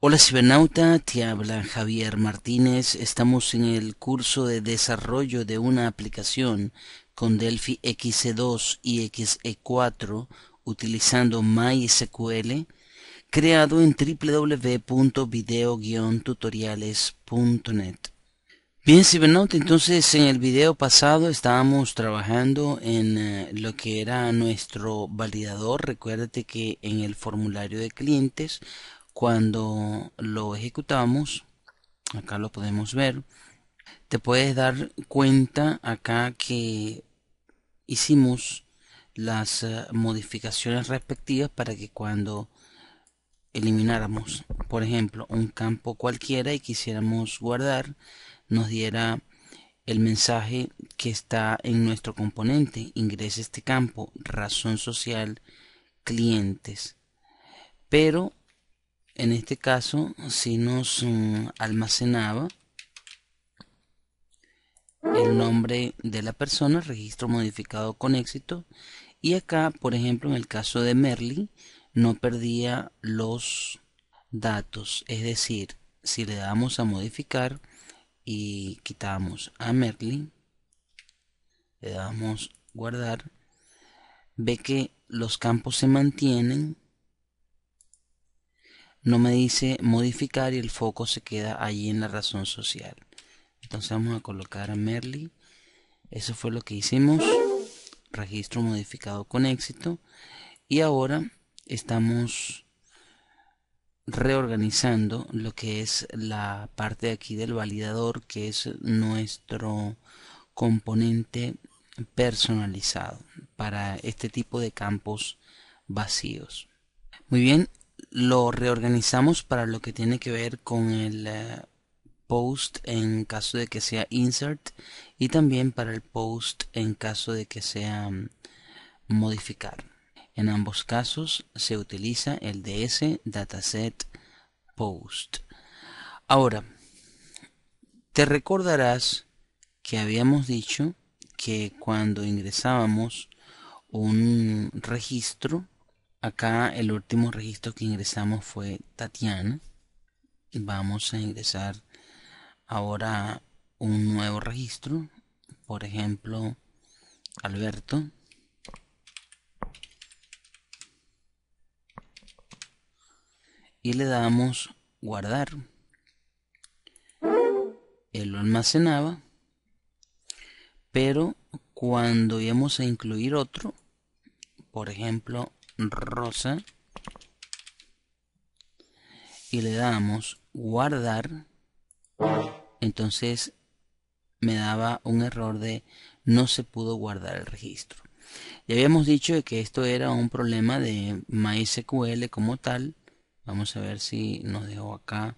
Hola cibernauta, te habla Javier Martínez. Estamos en el curso de desarrollo de una aplicación con Delphi XE2 y XE4 utilizando MySQL creado en www.video-tutoriales.net. Bien, cibernauta, entonces en el video pasado estábamos trabajando en eh, lo que era nuestro validador. Recuérdate que en el formulario de clientes cuando lo ejecutamos, acá lo podemos ver, te puedes dar cuenta acá que hicimos las eh, modificaciones respectivas para que cuando elimináramos, por ejemplo, un campo cualquiera y quisiéramos guardar, nos diera el mensaje que está en nuestro componente. Ingrese este campo, razón social, clientes. Pero en este caso si nos mm, almacenaba el nombre de la persona, registro modificado con éxito. Y acá, por ejemplo, en el caso de Merly, no perdía los datos. Es decir, si le damos a modificar y quitamos a Merly, le damos guardar, ve que los campos se mantienen no me dice modificar y el foco se queda allí en la razón social. Entonces vamos a colocar a Merly. Eso fue lo que hicimos. Registro modificado con éxito. Y ahora estamos reorganizando lo que es la parte de aquí del validador que es nuestro componente personalizado para este tipo de campos vacíos. Muy bien, lo reorganizamos para lo que tiene que ver con el eh, post en caso de que sea insert y también para el post en caso de que sea mm, modificar. En ambos casos se utiliza el ds dataset post. Ahora, te recordarás que habíamos dicho que cuando ingresábamos un registro Acá el último registro que ingresamos fue Tatiana. Vamos a ingresar ahora un nuevo registro. Por ejemplo, Alberto. Y le damos guardar. Él lo almacenaba. Pero cuando íbamos a incluir otro, por ejemplo, rosa. Y le damos guardar. Entonces me daba un error de no se pudo guardar el registro. Ya habíamos dicho que esto era un problema de MySQL como tal. Vamos a ver si nos dejó acá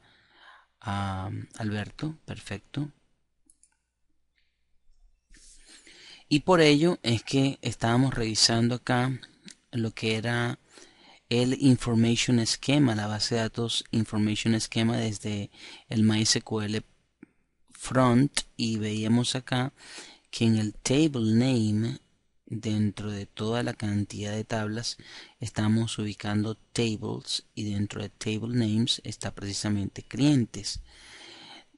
a Alberto. Perfecto. Y por ello es que estábamos revisando acá lo que era el Information Schema, la base de datos Information Schema desde el MySQL Front. Y veíamos acá que en el Table Name dentro de toda la cantidad de tablas estamos ubicando tables y dentro de table names está precisamente clientes.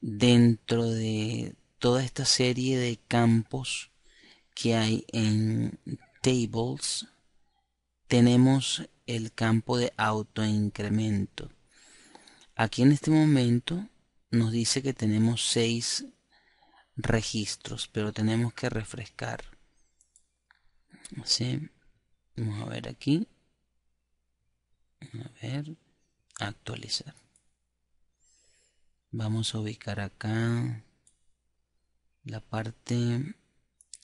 Dentro de toda esta serie de campos que hay en tables tenemos el campo de autoincremento. Aquí en este momento nos dice que tenemos seis registros, pero tenemos que refrescar. Vamos a ver aquí. A ver, actualizar. Vamos a ubicar acá la parte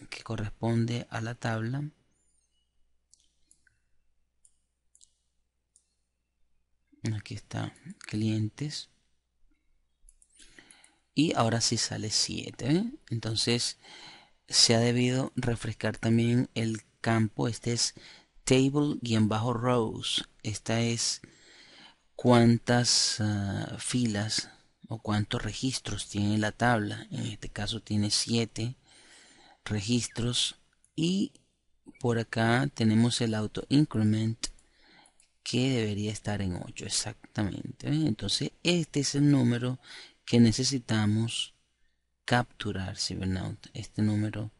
que corresponde a la tabla aquí está clientes. Y ahora sí sale 7 ¿eh? entonces se ha debido refrescar también el campo. Este es table-rows. Esta es cuántas ah, filas o cuántos registros tiene la tabla. En este caso tiene 7 registros. Y por acá tenemos el auto increment que debería estar en 8 exactamente. Entonces este es el número que necesitamos capturar, Cybernaut. Este número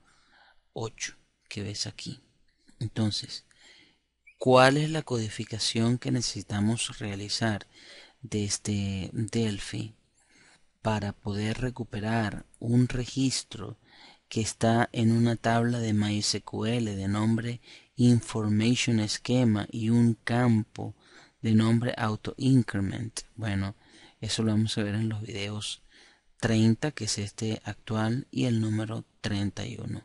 8 que ves aquí. Entonces, ¿cuál es la codificación que necesitamos realizar de este Delphi para poder recuperar un registro que está en una tabla de MySQL de nombre Information Schema y un campo de nombre Auto Increment. Bueno, eso lo vamos a ver en los videos 30, que es este actual, y el número 31.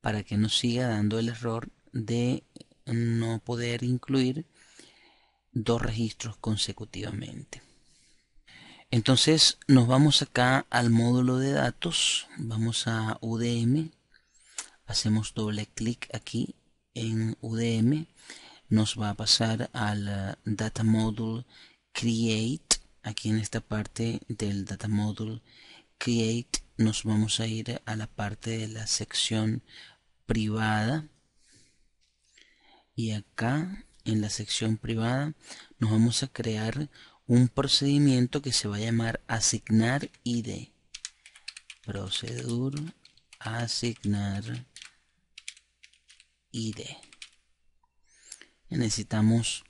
Para que nos siga dando el error de no poder incluir dos registros consecutivamente. Entonces nos vamos acá al módulo de datos, vamos a UDM, hacemos doble clic aquí en UDM, nos va a pasar al uh, Data Module Create, aquí en esta parte del Data Module Create nos vamos a ir a la parte de la sección privada y acá en la sección privada nos vamos a crear un procedimiento que se va a llamar asignar ID. Procedure asignar ID. Necesitamos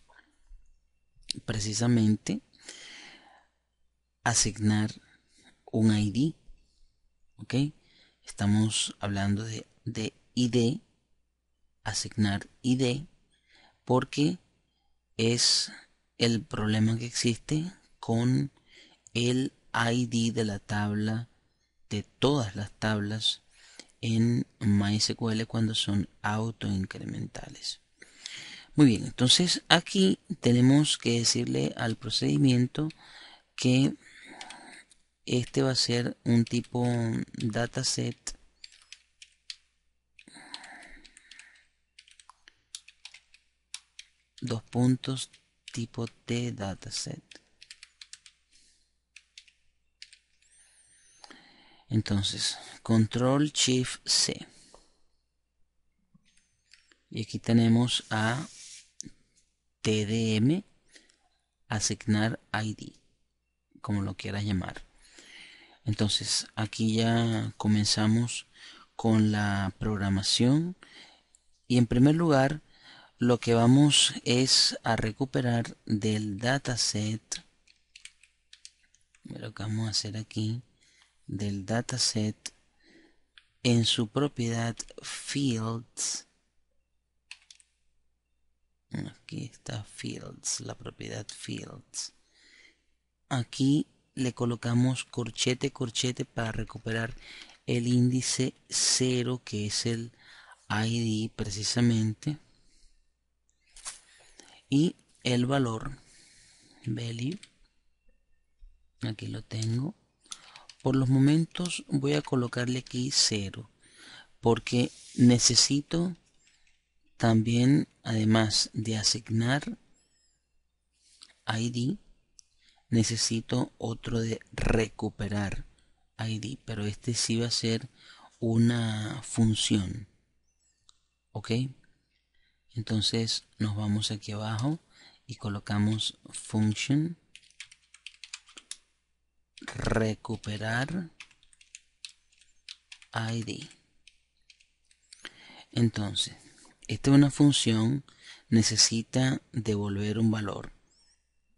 precisamente asignar un ID. ¿Ok? Estamos hablando de, de ID, asignar ID, porque es el problema que existe con el ID de la tabla de todas las tablas en MySQL cuando son autoincrementales. Muy bien, entonces aquí tenemos que decirle al procedimiento que este va a ser un tipo dataset dos puntos tipo de dataset. Entonces, control shift C. Y aquí tenemos a TDM asignar ID, como lo quieras llamar. Entonces, aquí ya comenzamos con la programación y en primer lugar lo que vamos es a recuperar del dataset lo que vamos a hacer aquí del dataset en su propiedad fields. Aquí está fields la propiedad fields. Aquí le colocamos corchete corchete para recuperar el índice 0 que es el id precisamente. Y el valor value. Aquí lo tengo por los momentos voy a colocarle aquí 0 porque necesito también además de asignar id necesito otro de recuperar id pero este sí va a ser una función ok entonces nos vamos aquí abajo y colocamos function recuperar id entonces esta es una función necesita devolver un valor.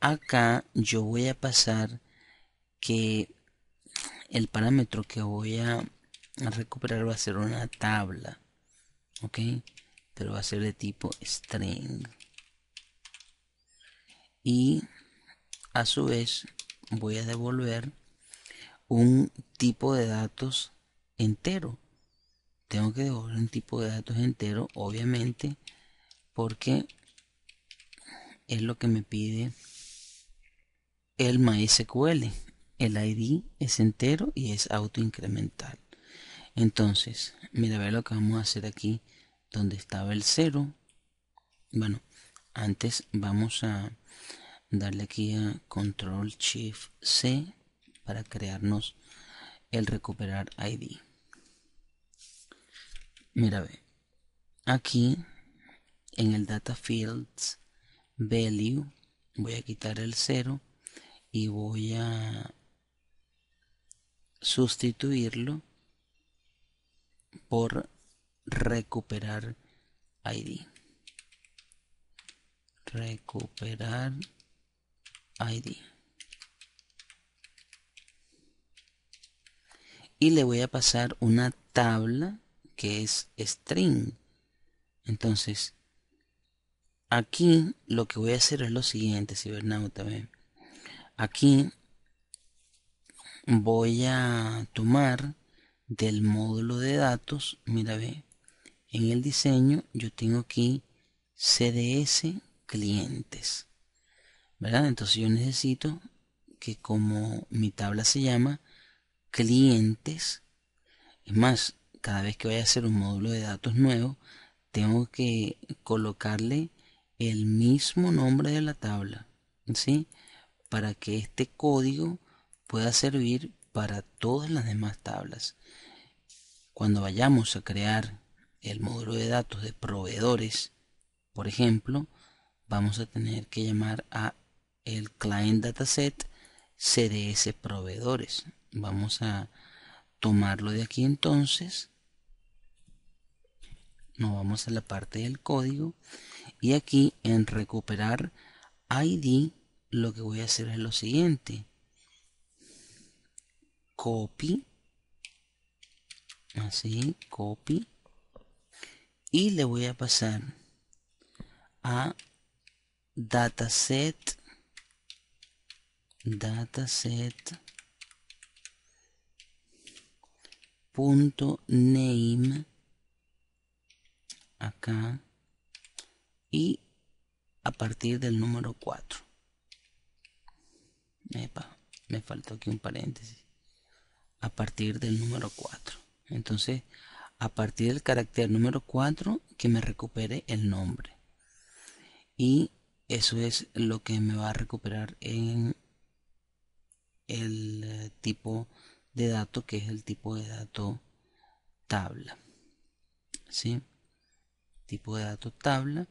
Acá yo voy a pasar que el parámetro que voy a recuperar va a ser una tabla ok pero va a ser de tipo string. Y a su vez voy a devolver un tipo de datos entero. Tengo que devolver un tipo de datos entero obviamente porque es lo que me pide el MySQL. El ID es entero y es autoincremental. Entonces mira a ver lo que vamos a hacer aquí donde estaba el 0 bueno antes vamos a darle aquí a control shift C para crearnos el recuperar ID mira ve aquí en el data fields value voy a quitar el 0 y voy a sustituirlo por recuperar ID recuperar ID y le voy a pasar una tabla que es string entonces aquí lo que voy a hacer es lo siguiente cibernauta ¿ve? aquí voy a tomar del módulo de datos mira ve en el diseño yo tengo aquí CDS clientes verdad entonces yo necesito que como mi tabla se llama clientes. Es más cada vez que vaya a hacer un módulo de datos nuevo tengo que colocarle el mismo nombre de la tabla ¿sí? para que este código pueda servir para todas las demás tablas. Cuando vayamos a crear el módulo de datos de proveedores por ejemplo vamos a tener que llamar a el client dataset CDS proveedores vamos a tomarlo de aquí entonces. Nos vamos a la parte del código y aquí en recuperar ID lo que voy a hacer es lo siguiente. Copy así copy y le voy a pasar a dataset dataset punto name acá y a partir del número 4 me faltó aquí un paréntesis. A partir del número 4 entonces a partir del carácter número 4 que me recupere el nombre. Y eso es lo que me va a recuperar en el eh, tipo de dato que es el tipo de dato tabla ¿sí? tipo de dato tabla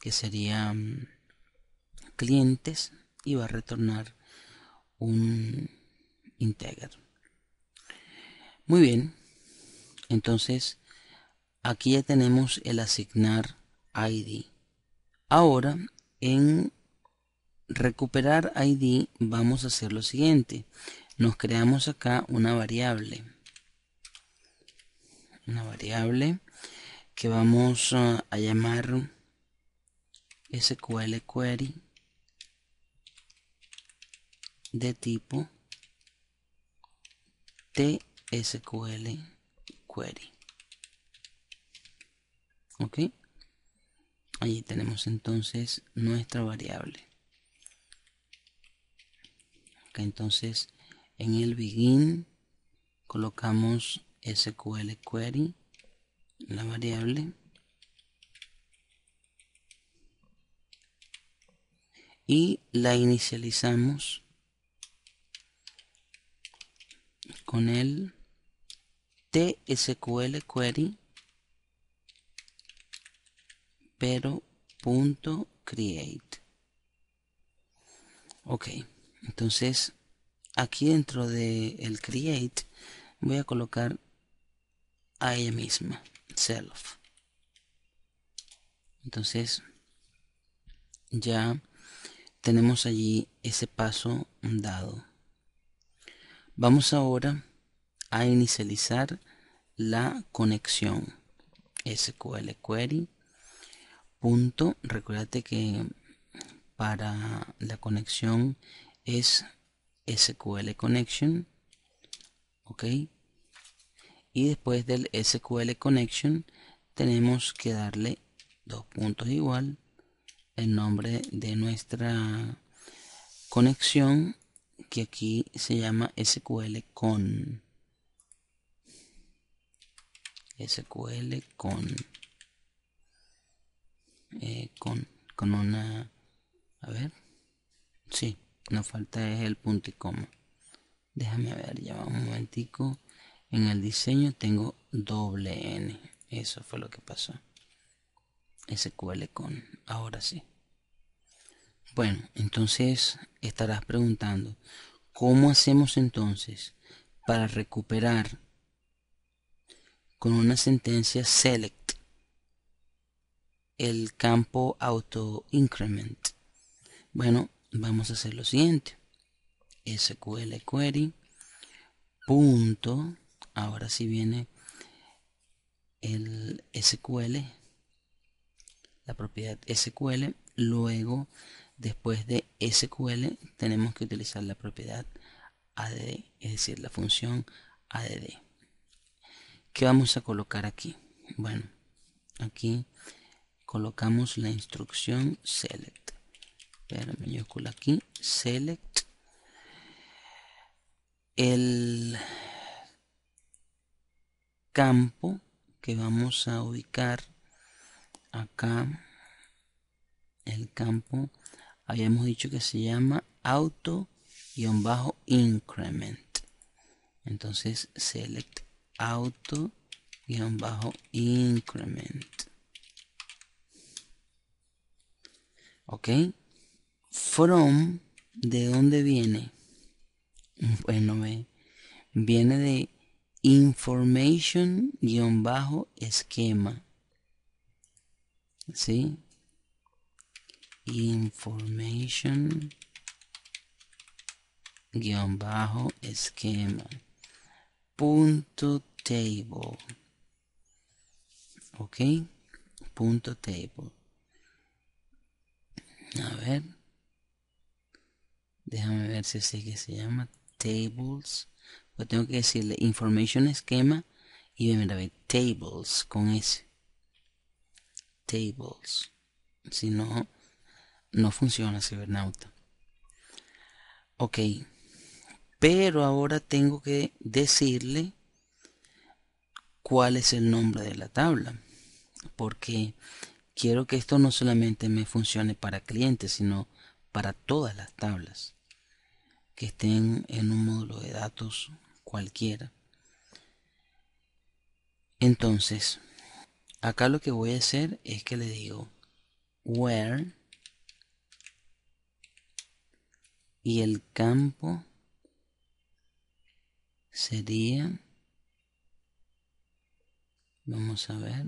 que sería mm, clientes y va a retornar un integer. Muy bien. Entonces aquí ya tenemos el asignar id ahora en recuperar id vamos a hacer lo siguiente nos creamos acá una variable. Una variable que vamos a, llamar SQL query de tipo TSQL query. Ok allí tenemos entonces nuestra variable. Entonces en el begin colocamos SQL query la variable. Y la inicializamos con el tsql query pero punto create. Ok entonces aquí dentro de el create voy a colocar a ella misma self. Entonces ya tenemos allí ese paso dado. Vamos ahora a inicializar la conexión. SQL query punto. Recuérdate que para la conexión es SQL connection ok. Y después del SQL connection tenemos que darle dos puntos igual el nombre de nuestra conexión que aquí se llama SQL con SQL con eh, con con una a ver sí nos falta es el punto y coma déjame ver ya un momentico en el diseño tengo doble N. Eso fue lo que pasó. SQL con. Ahora sí. Bueno, entonces estarás preguntando, ¿cómo hacemos entonces para recuperar con una sentencia select el campo auto increment? Bueno, vamos a hacer lo siguiente. SQL query punto, ahora sí viene el SQL, la propiedad SQL, luego después de SQL tenemos que utilizar la propiedad add, es decir, la función add. ¿Qué vamos a colocar aquí? Bueno, aquí colocamos la instrucción select. Pero mayúscula aquí, select. El campo que vamos a ubicar acá el campo habíamos dicho que se llama auto bajo increment. Entonces select auto bajo increment. Ok from de dónde viene bueno, viene de information-esquema. ¿Sí? Information-esquema. Punto table. ¿Ok? Punto table. A ver. Déjame ver si así que se llama tables. Pues tengo que decirle information esquema y a ver tables con S. Tables. Si no, no funciona Cibernauta. Ok. Pero ahora tengo que decirle cuál es el nombre de la tabla. Porque quiero que esto no solamente me funcione para clientes, sino para todas las tablas que estén en un módulo de datos cualquiera. Entonces, acá lo que voy a hacer es que le digo where y el campo sería vamos a ver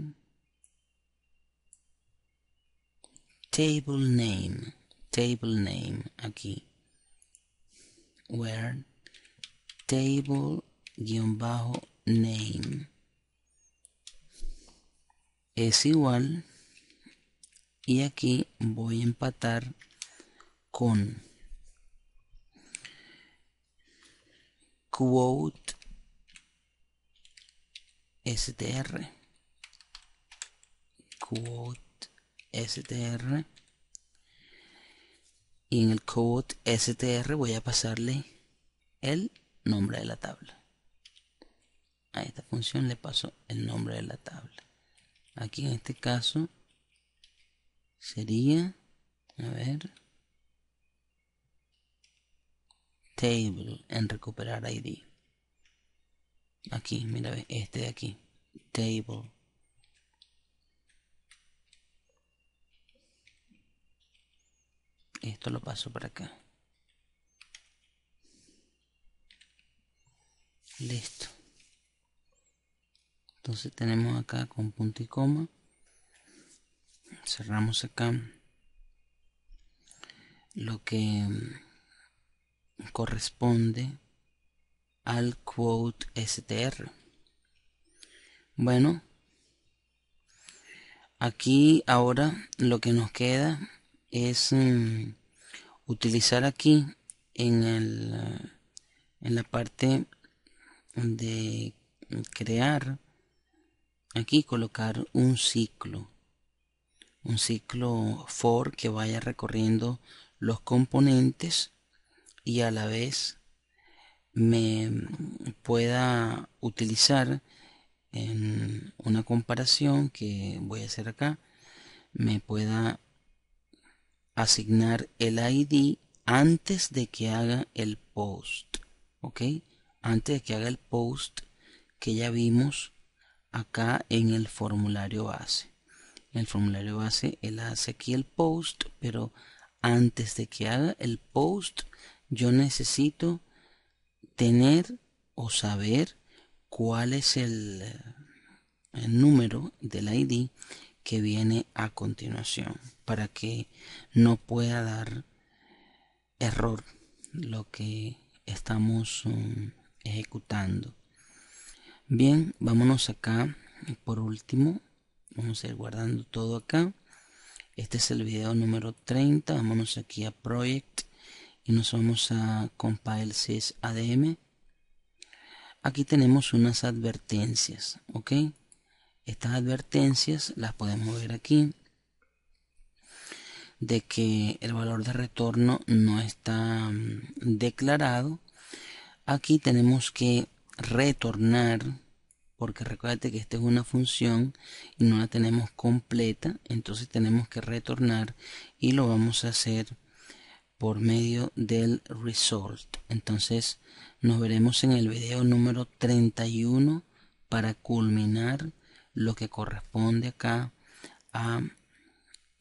table name table name aquí where table bajo name. Es igual y aquí voy a empatar con quote str quote str y en el code str voy a pasarle el nombre de la tabla. A esta función le paso el nombre de la tabla. Aquí en este caso sería a ver table en recuperar id aquí mira este de aquí. Table esto lo paso para acá. Listo. Entonces tenemos acá con punto y coma. Cerramos acá. Lo que mm, corresponde al quote str bueno aquí ahora lo que nos queda es mm, utilizar aquí en, el, en la parte de crear aquí colocar un ciclo un ciclo for que vaya recorriendo los componentes y a la vez me pueda utilizar en una comparación que voy a hacer acá me pueda asignar el ID antes de que haga el post. ¿Ok? Antes de que haga el post que ya vimos acá en el formulario base. En el formulario base él hace aquí el post, pero antes de que haga el post, yo necesito tener o saber cuál es el, el número del ID que viene a continuación para que no pueda dar error lo que estamos um, ejecutando. Bien vámonos acá. Por último vamos a ir guardando todo acá. Este es el video número 30 vámonos aquí a project y nos vamos a compile sys adm aquí tenemos unas advertencias ok estas advertencias las podemos ver aquí de que el valor de retorno no está mm, declarado. Aquí tenemos que retornar porque recuérdate que esta es una función y no la tenemos completa entonces tenemos que retornar y lo vamos a hacer por medio del result. Entonces nos veremos en el video número 31 para culminar lo que corresponde acá a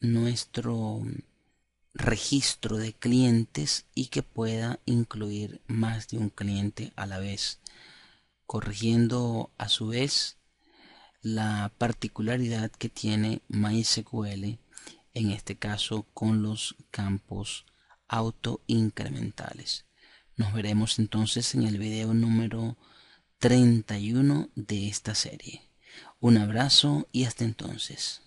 nuestro registro de clientes y que pueda incluir más de un cliente a la vez, corrigiendo a su vez la particularidad que tiene MySQL en este caso con los campos autoincrementales. Nos veremos entonces en el video número 31 de esta serie. Un abrazo y hasta entonces.